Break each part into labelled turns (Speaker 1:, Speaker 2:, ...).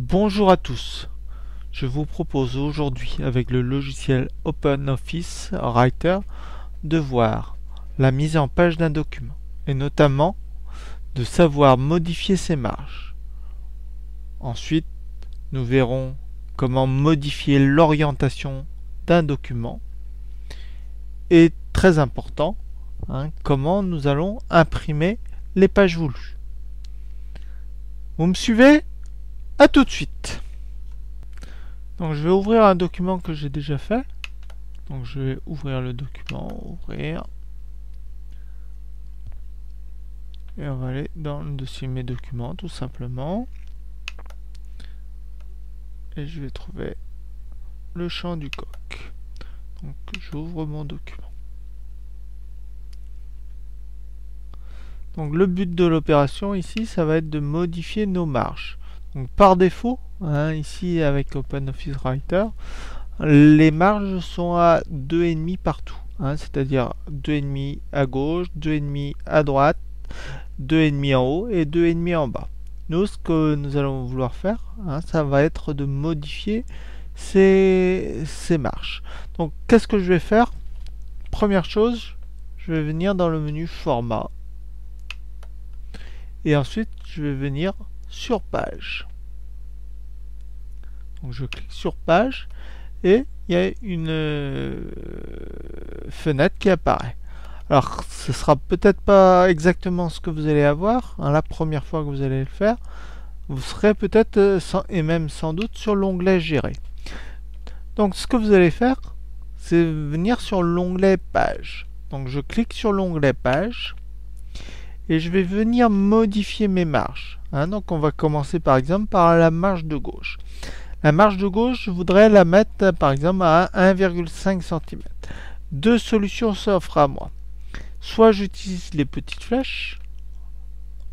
Speaker 1: Bonjour à tous. Je vous propose aujourd'hui avec le logiciel OpenOffice Writer de voir la mise en page d'un document et notamment de savoir modifier ses marges. Ensuite, nous verrons comment modifier l'orientation d'un document et très important, hein, comment nous allons imprimer les pages voulues. Vous me suivez? A tout de suite. Donc je vais ouvrir un document que j'ai déjà fait. Donc je vais ouvrir le document, ouvrir. Et on va aller dans le dossier mes documents tout simplement. Et je vais trouver le champ du coq. Donc j'ouvre mon document. Donc le but de l'opération ici, ça va être de modifier nos marges par défaut, hein, ici avec OpenOffice Writer, les marges sont à 2,5 partout. Hein, c'est-à-dire 2,5 à gauche, 2,5 à droite, 2,5 en haut et 2,5 en bas. Nous, ce que nous allons vouloir faire, hein, ça va être de modifier ces, ces marges. Donc, qu'est-ce que je vais faire? Première chose, je vais venir dans le menu Format. Et ensuite, je vais venir sur page. Je clique sur page et il y a une euh, fenêtre qui apparaît. Alors ce sera peut-être pas exactement ce que vous allez avoir hein, la première fois que vous allez le faire. Vous serez peut-être euh, et même sans doute sur l'onglet gérer. Donc ce que vous allez faire, c'est venir sur l'onglet page. Donc je clique sur l'onglet page et je vais venir modifier mes marges. Hein. donc on va commencer par exemple par la marge de gauche. La marge de gauche, je voudrais la mettre par exemple à 1,5 cm. Deux solutions s'offrent à moi. Soit j'utilise les petites flèches,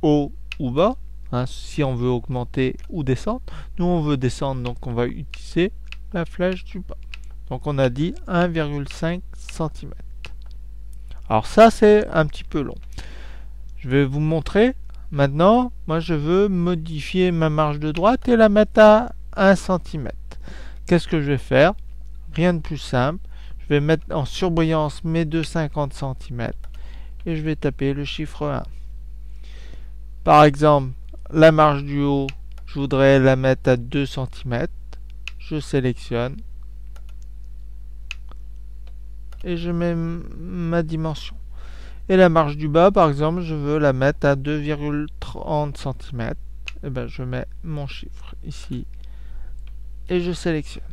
Speaker 1: haut ou bas, hein, si on veut augmenter ou descendre. Nous on veut descendre, donc on va utiliser la flèche du bas. Donc on a dit 1,5 cm. Alors ça c'est un petit peu long. Je vais vous montrer. Maintenant, moi je veux modifier ma marge de droite et la mettre à 1 cm. Qu'est-ce que je vais faire? Rien de plus simple. Je vais mettre en surbrillance mes 250 cm et je vais taper le chiffre 1. Par exemple, la marge du haut, je voudrais la mettre à 2 cm. Je sélectionne et je mets ma dimension. Et la marge du bas, par exemple, je veux la mettre à 2,30 cm. Et ben, je mets mon chiffre ici et je sélectionne.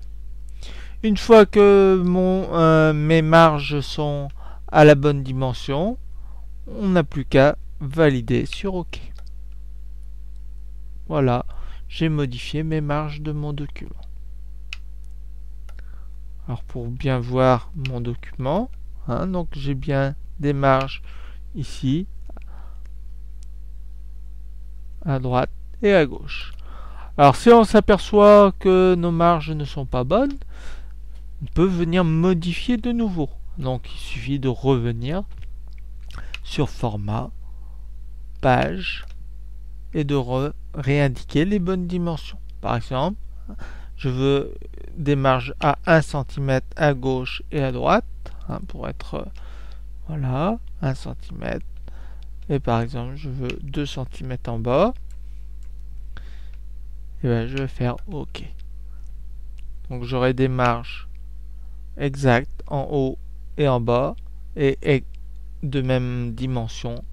Speaker 1: Une fois que euh, mes marges sont à la bonne dimension, on n'a plus qu'à valider sur OK. Voilà, j'ai modifié mes marges de mon document. Alors pour bien voir mon document, hein, donc j'ai bien des marges ici, à droite et à gauche. Alors si on s'aperçoit que nos marges ne sont pas bonnes, on peut venir modifier de nouveau. Donc il suffit de revenir sur format, page et de réindiquer les bonnes dimensions. Par exemple, je veux des marges à 1 cm à gauche et à droite hein, pour être voilà, 1 cm. Et par exemple, je veux 2 cm en bas. Et bien, je vais faire OK. Donc, j'aurai des marges exactes en haut et en bas. Et, de même dimension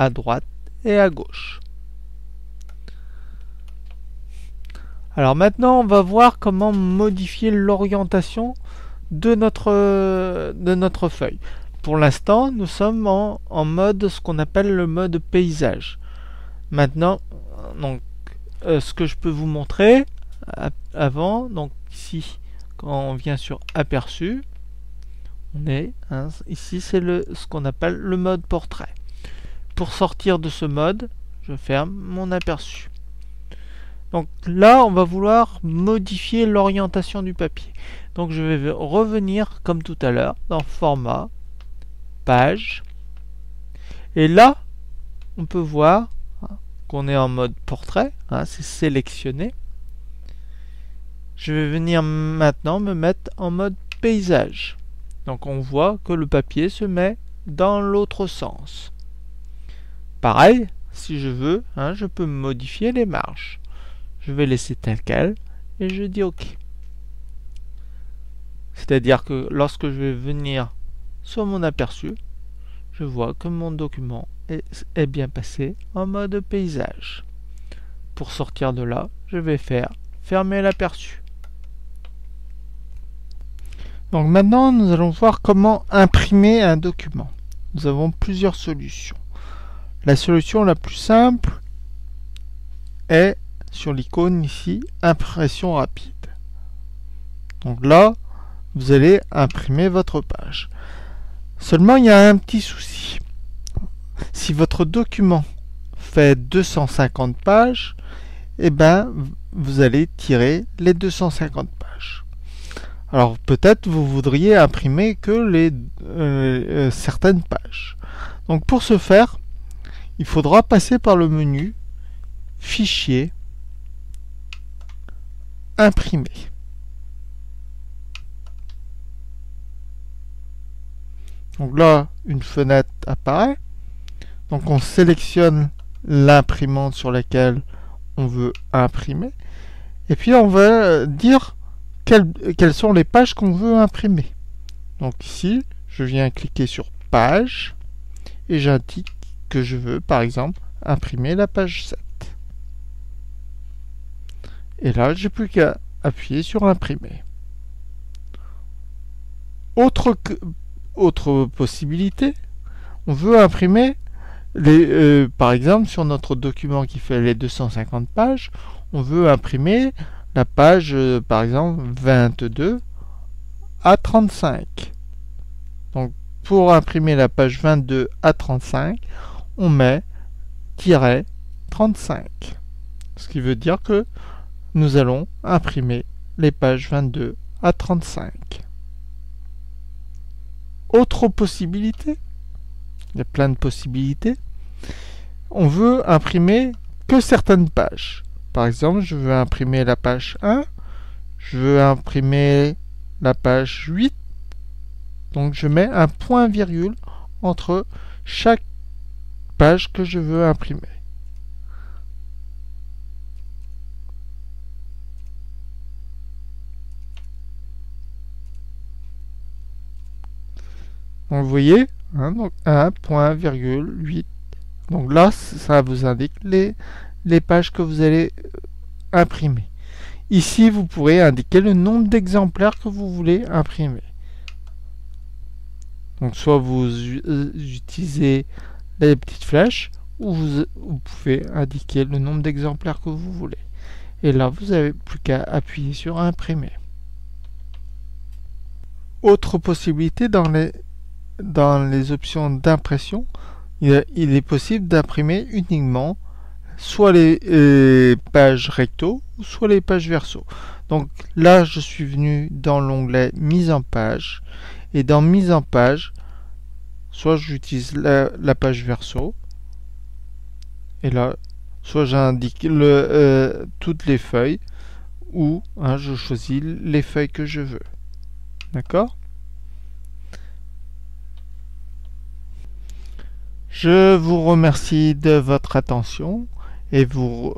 Speaker 1: à droite et à gauche. Alors maintenant, on va voir comment modifier l'orientation de notre, de notre feuille. Pour l'instant, nous sommes en, mode ce qu'on appelle le mode paysage. Maintenant, euh, ce que je peux vous montrer avant, donc ici, quand on vient sur aperçu, on est hein, ici, c'est ce qu'on appelle le mode portrait. Pour sortir de ce mode, je ferme mon aperçu. Donc là, on va vouloir modifier l'orientation du papier. Donc je vais revenir comme tout à l'heure dans format, page. Et là, on peut voir qu'on est en mode portrait, hein, c'est sélectionné. je vais venir maintenant me mettre en mode paysage. Donc on voit que le papier se met dans l'autre sens. Pareil, si je veux, hein, je peux modifier les marges. Je vais laisser tel quel et je dis OK. C'est-à-dire que lorsque je vais venir sur mon aperçu, je vois que mon document est, bien passé en mode paysage. Pour sortir de là, je vais faire fermer l'aperçu. Donc maintenant, nous allons voir comment imprimer un document. Nous avons plusieurs solutions. La solution la plus simple est sur l'icône ici, impression rapide. Donc là, vous allez imprimer votre page. Seulement, il y a un petit souci. Si votre document fait 250 pages, eh ben, vous allez tirer les 250 pages. Alors peut-être vous voudriez imprimer que les euh, euh, certaines pages. Donc pour ce faire, il faudra passer par le menu Fichier, Imprimer. Donc là, une fenêtre apparaît. Donc on sélectionne l'imprimante sur laquelle on veut imprimer. Et puis on va dire quelles, sont les pages qu'on veut imprimer. Donc ici, je viens cliquer sur page et j'indique que je veux par exemple imprimer la page 7. Et là, j'ai plus qu'à appuyer sur imprimer. Autre autre possibilité, on veut imprimer, les, euh, par exemple, sur notre document qui fait les 250 pages, on veut imprimer la page, euh, par exemple, 22 à 35. Donc, pour imprimer la page 22 à 35, on met tiret 35. Ce qui veut dire que nous allons imprimer les pages 22 à 35. Autre possibilité, il y a plein de possibilités, on veut imprimer que certaines pages. Par exemple, je veux imprimer la page 1, je veux imprimer la page 8, donc je mets un point virgule entre chaque page que je veux imprimer. Donc vous voyez, hein, donc 1.8. Donc là, ça vous indique les, les pages que vous allez euh, imprimer. Ici, vous pourrez indiquer le nombre d'exemplaires que vous voulez imprimer. Donc soit vous euh, utilisez les petites flèches ou vous, vous pouvez indiquer le nombre d'exemplaires que vous voulez. Et là, vous n'avez plus qu'à appuyer sur imprimer. Autre possibilité dans les dans les options d'impression, il, est possible d'imprimer uniquement soit les, pages recto, soit les pages verso. Donc là, je suis venu dans l'onglet mise en page. Et dans mise en page, soit j'utilise la, page verso. Et là, soit j'indique le, euh, toutes les feuilles. Ou hein, je choisis les feuilles que je veux. D'accord? Je vous remercie de votre attention et vous